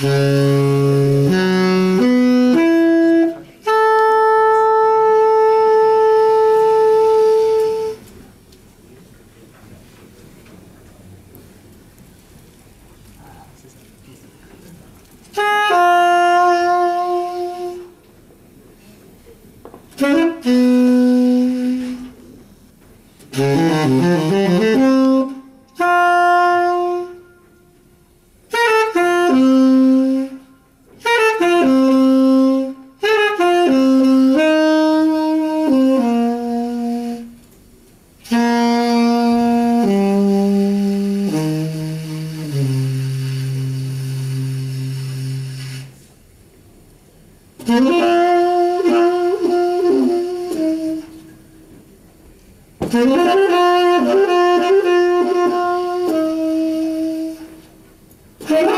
Mm-hmm. Hey,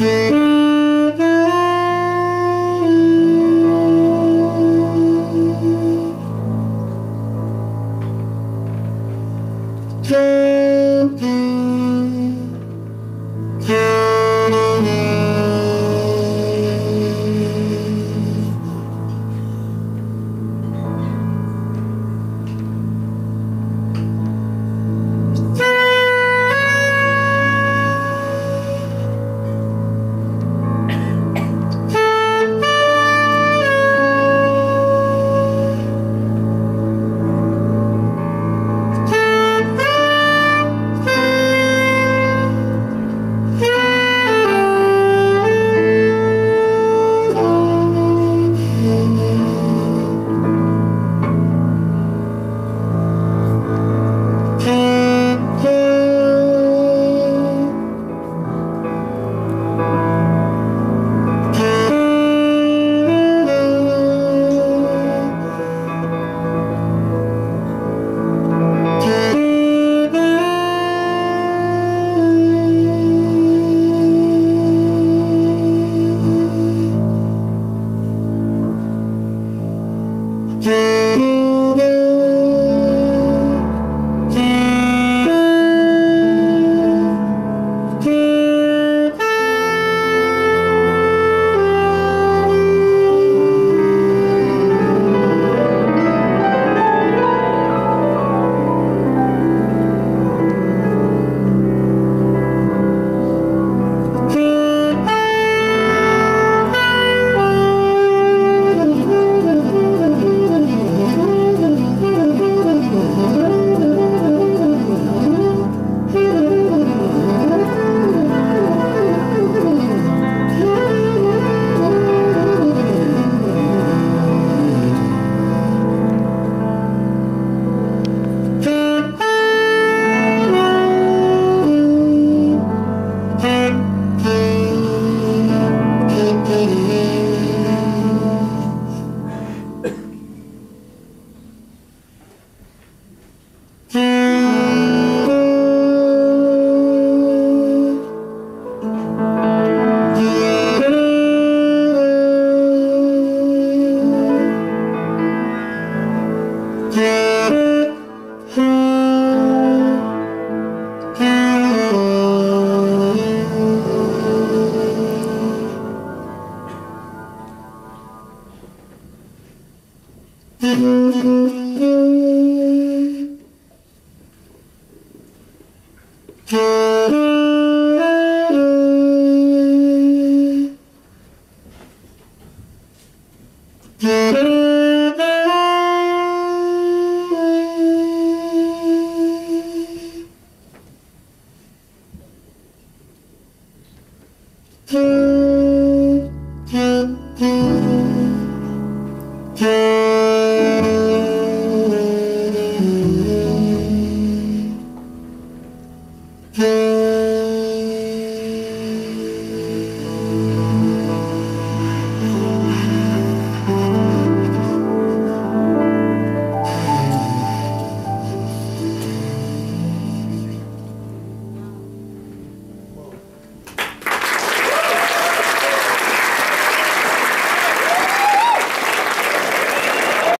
Música Yeah.